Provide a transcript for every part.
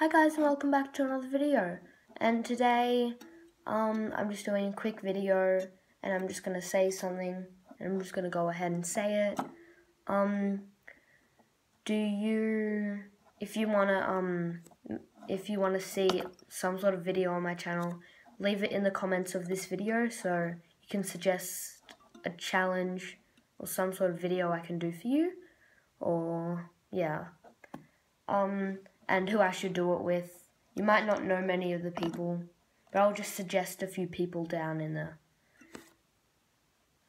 Hi guys and welcome back to another video. And today um, I'm just doing a quick video and I'm just gonna say something and I'm just gonna go ahead and say it. Um do you if you wanna um if you wanna see some sort of video on my channel leave it in the comments of this video so you can suggest a challenge or some sort of video I can do for you. Or yeah. Um and who I should do it with. You might not know many of the people, but I'll just suggest a few people down in the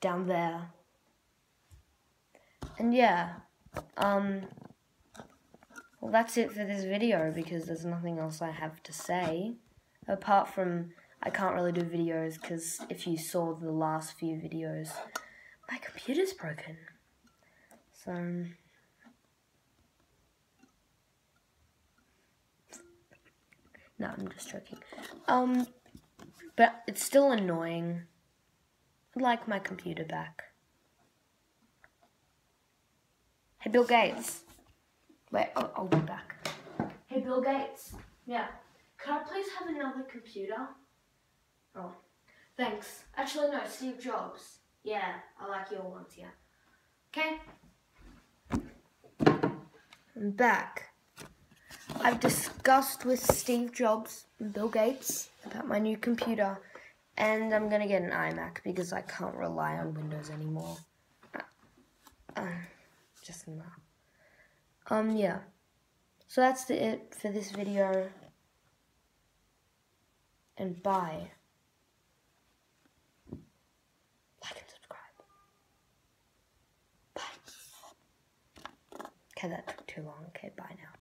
down there. And yeah, um, well that's it for this video because there's nothing else I have to say apart from I can't really do videos because if you saw the last few videos, my computer's broken. So. No, I'm just joking. Um, but it's still annoying. I'd like my computer back. Hey, Bill Gates. Wait, I'll, I'll be back. Hey, Bill Gates. Yeah. Could I please have another computer? Oh, thanks. Actually, no, Steve Jobs. Yeah, I like your ones, yeah. Okay. I'm back. I've discussed with Steve Jobs and Bill Gates about my new computer, and I'm gonna get an iMac because I can't rely on Windows anymore. Uh, uh, just no. Um, yeah. So that's the, it for this video, and bye. Like and subscribe. Bye. Okay, that took too long. Okay, bye now.